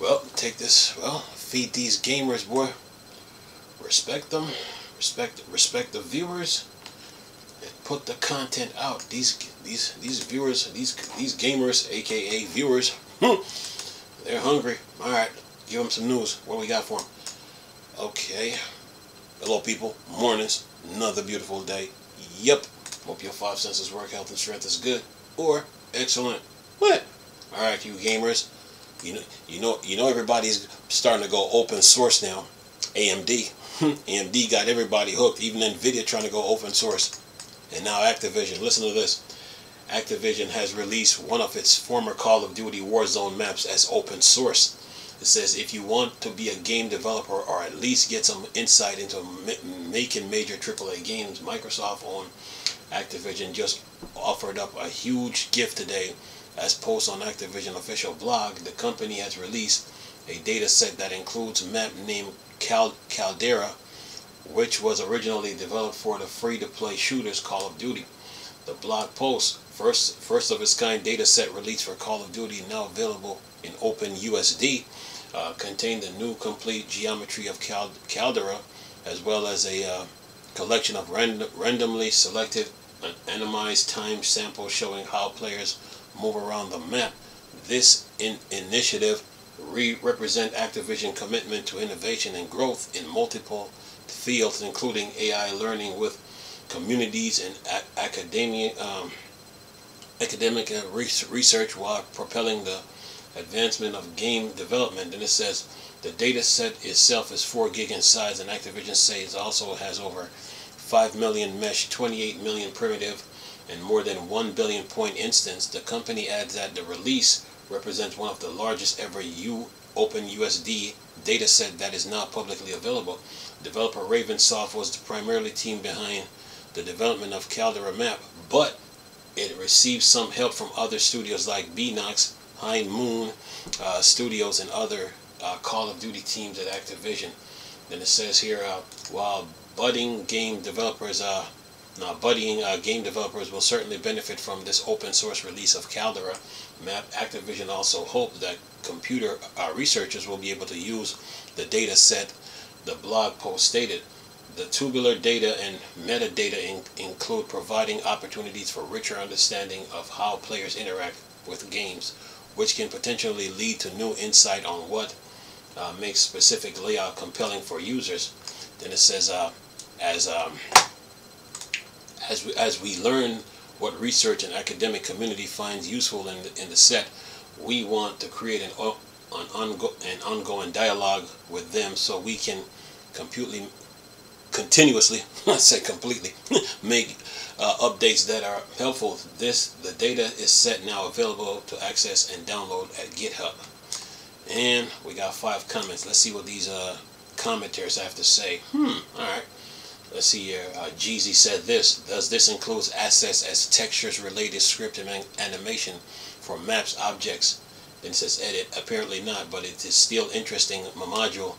Well, take this. Well, feed these gamers, boy. Respect them. Respect respect the viewers. And put the content out. These these these viewers, these these gamers, aka viewers, they're hungry. All right, give them some news. What we got for them? Okay. Hello, people. Mornings. Another beautiful day. Yep. Hope your five senses work, health and strength is good or excellent. What? All right, you gamers. You know, you know, you know, everybody's starting to go open source now. AMD, AMD got everybody hooked. Even Nvidia trying to go open source, and now Activision. Listen to this. Activision has released one of its former Call of Duty Warzone maps as open source. It says if you want to be a game developer or at least get some insight into making major AAA games, Microsoft owned Activision just offered up a huge gift today. As posted on Activision official blog, the company has released a data set that includes a map named Cal Caldera, which was originally developed for the free-to-play shooters Call of Duty. The blog post, first first of its kind data set released for Call of Duty, now available in OpenUSD, uh, contained the new complete geometry of Cal Caldera, as well as a uh, collection of random, randomly selected an anonymized time samples showing how players move around the map. This in initiative re represent Activision commitment to innovation and growth in multiple fields, including AI learning with communities and academia, um, academic uh, research while propelling the advancement of game development. And it says the data set itself is 4 gig in size, and Activision says also has over 5 million mesh, 28 million primitive, and more than 1 billion point instance. The company adds that the release represents one of the largest ever U Open OpenUSD dataset that is not publicly available. Developer Ravensoft was the primarily team behind the development of Caldera Map, but it received some help from other studios like Beenox, High Moon uh, Studios, and other uh, Call of Duty teams at Activision. Then it says here, uh, while budding game developers, uh, now budding uh, game developers will certainly benefit from this open source release of Caldera map. Activision also hopes that computer uh, researchers will be able to use the data set the blog post stated. The tubular data and metadata in, include providing opportunities for richer understanding of how players interact with games, which can potentially lead to new insight on what uh, makes specific layout compelling for users. Then it says, uh, as um, as we, as we learn what research and academic community finds useful in the, in the set, we want to create an, an, ongo, an ongoing dialogue with them so we can completely, continuously, I say completely, make uh, updates that are helpful. This the data is set now available to access and download at GitHub. And we got five comments. Let's see what these uh, commenters have to say. Hmm. All right. Let's see here. Uh, Jeezy said this. Does this include assets as textures related script and animation for maps objects? Then says edit. Apparently not, but it is still interesting My module.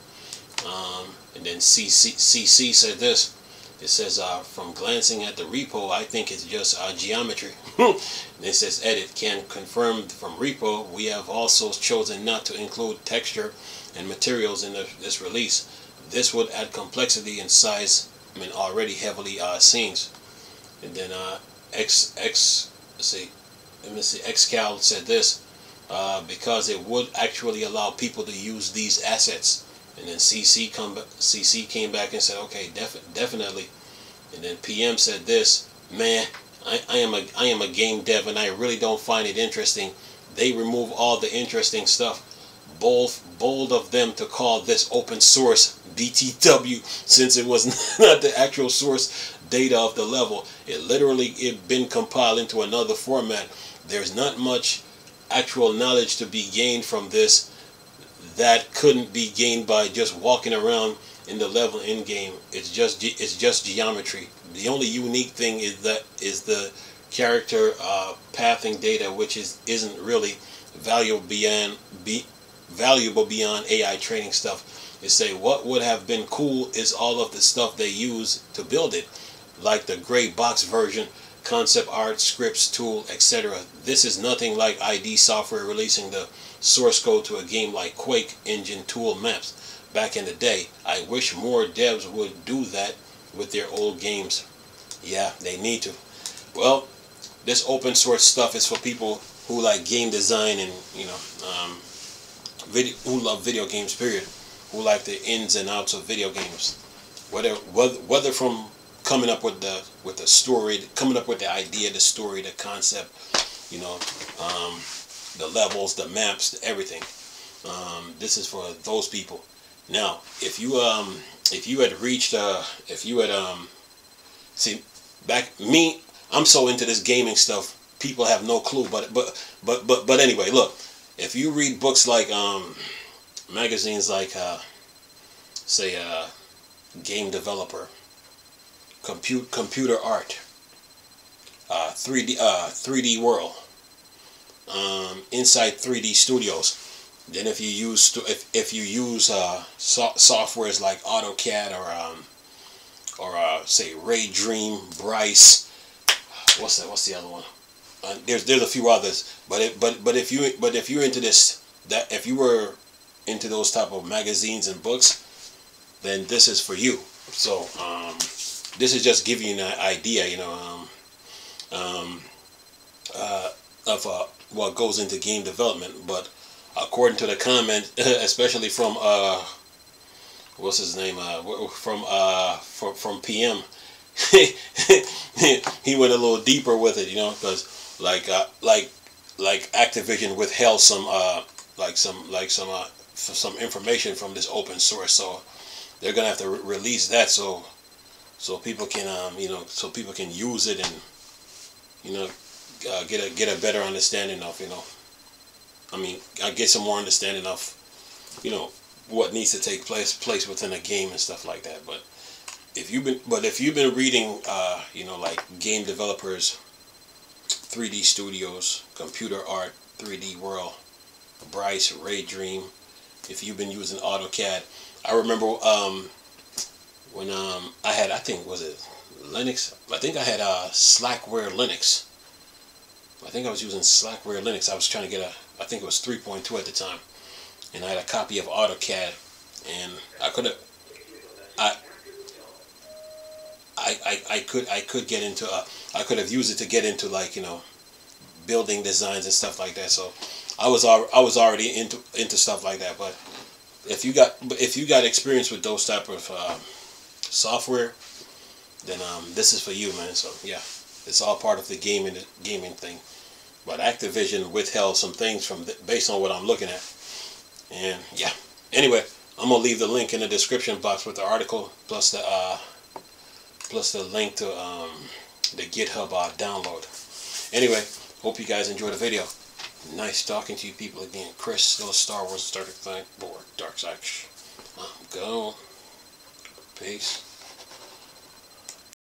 Um, and then CC, CC said this. It says, uh, from glancing at the repo, I think it's just uh, geometry. it says, edit, can confirm from repo, we have also chosen not to include texture and materials in the, this release. This would add complexity and size I mean, already heavily uh, scenes. And then uh, X, X, let's see, let me see, XCal said this, uh, because it would actually allow people to use these assets and then CC come CC came back and said, okay, def definitely. And then PM said this, man, I, I am a I am a game dev and I really don't find it interesting. They remove all the interesting stuff. Bold bold of them to call this open source BTW since it was not the actual source data of the level. It literally it been compiled into another format. There's not much actual knowledge to be gained from this that couldn't be gained by just walking around in the level in game. It's just it's just geometry. The only unique thing is that is the character uh, pathing data, which is isn't really valuable beyond be valuable beyond AI training stuff. Is say what would have been cool is all of the stuff they use to build it, like the gray box version concept art, scripts, tool, etc. This is nothing like ID Software releasing the source code to a game like Quake engine tool maps back in the day. I wish more devs would do that with their old games. Yeah, they need to. Well, this open source stuff is for people who like game design and you know um, video who love video games. Period. Who like the ins and outs of video games. Whether whether, whether from coming up with the with the story, coming up with the idea, the story, the concept, you know, um, the levels, the maps, everything. Um, this is for those people. Now, if you um if you had reached uh if you had um see back me I'm so into this gaming stuff people have no clue but but but but but anyway look if you read books like um magazines like uh say uh game developer compute computer art uh 3D uh 3D world um inside 3D studios then if you use if, if you use uh, so softwares like AutoCAD or um, or uh, say Ray Dream, Bryce, what's that? What's the other one? Uh, there's there's a few others, but it, but but if you but if you're into this that if you were into those type of magazines and books, then this is for you. So um, this is just giving you an idea, you know, um, um, uh, of uh, what goes into game development, but according to the comment, especially from uh, what's his name? Uh, from uh, from from PM, he went a little deeper with it, you know, because like uh, like like Activision withheld some uh, like some like some uh, some information from this open source, so they're gonna have to re release that so so people can um, you know so people can use it and you know uh, get a get a better understanding of you know I mean, I get some more understanding of, you know, what needs to take place place within a game and stuff like that. But if you've been, but if you've been reading, uh, you know, like game developers, 3D studios, computer art, 3D world, Bryce, Ray Dream, if you've been using AutoCAD, I remember um, when um, I had, I think, was it Linux? I think I had uh, Slackware Linux. I think I was using Slackware Linux. I was trying to get a I think it was 3.2 at the time, and I had a copy of AutoCAD, and I could have, I, I, I, I could I could get into uh, I could have used it to get into like you know, building designs and stuff like that. So, I was I was already into into stuff like that. But if you got if you got experience with those type of uh, software, then um, this is for you, man. So yeah, it's all part of the gaming gaming thing. But Activision withheld some things from based on what I'm looking at. And yeah. Anyway, I'm gonna leave the link in the description box with the article plus the uh, plus the link to um, the GitHub uh, download. Anyway, hope you guys enjoyed the video. Nice talking to you people again. Chris, still Star Wars Trek fan board. Dark Side. Go. Peace.